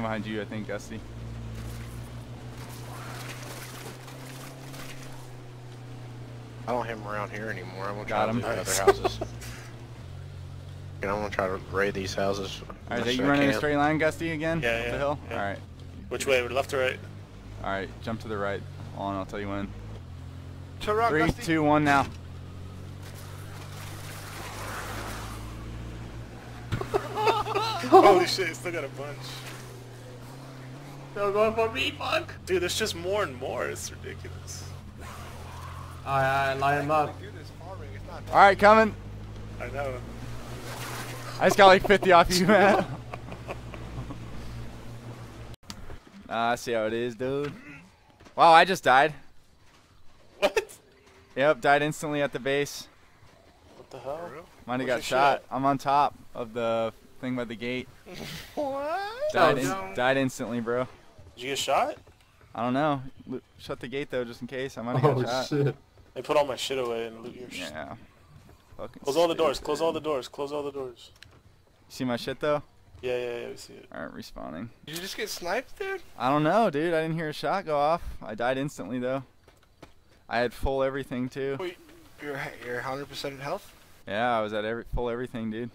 Behind you, I think, Gusty. I don't have him around here anymore. I'm gonna Got try to him. do the Nice. other houses. and I'm gonna try to raid these houses. Alright, are you I running a straight line, Gusty, again? Yeah, Up yeah, the hill? yeah. Alright. Which way? Left or right? Alright, jump to the right. On, I'll tell you when. To rock, Three, Dusty. two, one, now. Holy shit, still got a bunch. They're going for me, fuck! Dude, there's just more and more. It's ridiculous. Alright, line them up. Do this farming, it's not Alright, coming. I know. I just got like 50 off you, man. Ah, I see how it is, dude. Wow, I just died. What? Yep, died instantly at the base. What the hell? Might have got shot. shot? I'm on top of the thing by the gate. What? Died, Oh, in- died instantly, bro. Did you get shot? I don't know. Shut the gate though, just in case. I might have Oh got shot. shit. They put all my shit away and loot your shit. Yeah. Fucking Close all the doors. Close all the doors. Close all the doors. You see my shit though? Yeah, yeah, yeah. We see it. Alright, respawning. Did you just get sniped, dude? I don't know, dude. I didn't hear a shot go off. I died instantly though. I had full everything too. Wait, You're you're 100% health. Yeah, I was at every full everything, dude.